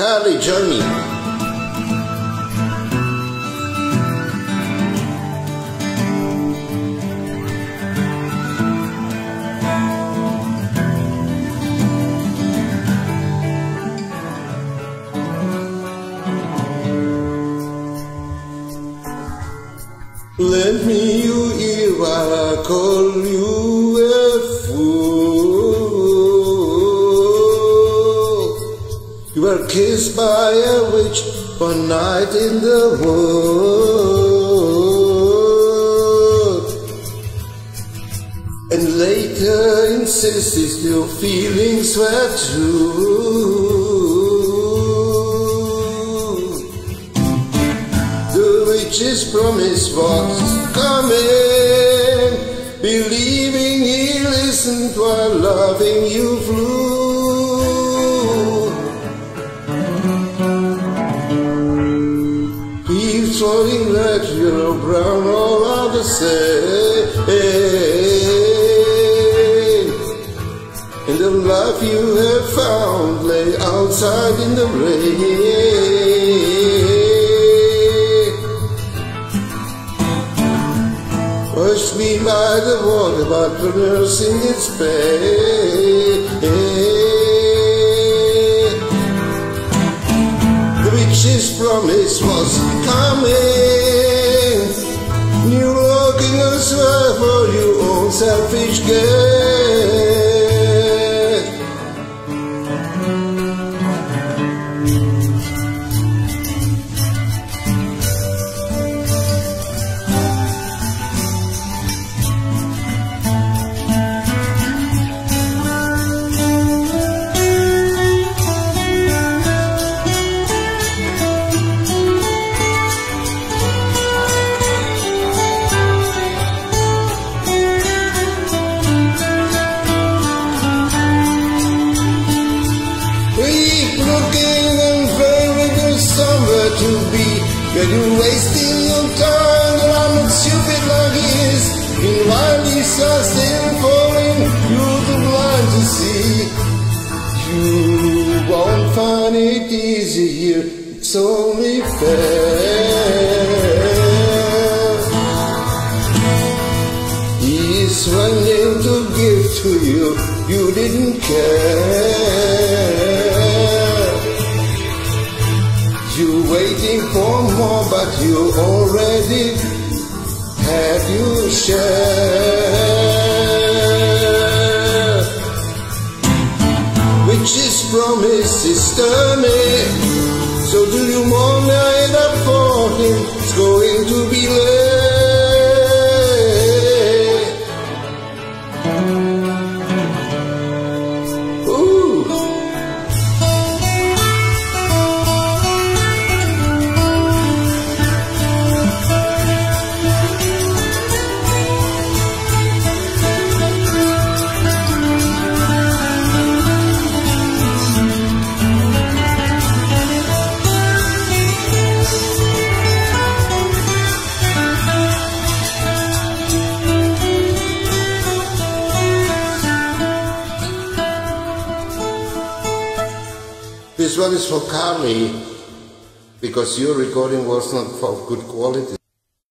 Join me. Lend me You were kissed by a witch one night in the wood. And later insisted your feelings were true. The witch's promise was coming, believing he listened while loving you flew. Brown, all are the same. And the love you have found lay outside in the rain. Pushed me by the water, but for nursing its pain. The witch's promise was coming. Selfish gain. To be. But you're wasting your time, and I'm not stupid like he is. Meanwhile, these are still falling, you're too blind to see. You won't find it easy here, it's only fair. He's running to give to you, you didn't care. You waiting for more, but you already had your share. Which is promise is turning. So do you up for him? It's going to be late. This one is for Carly, because your recording was not of good quality.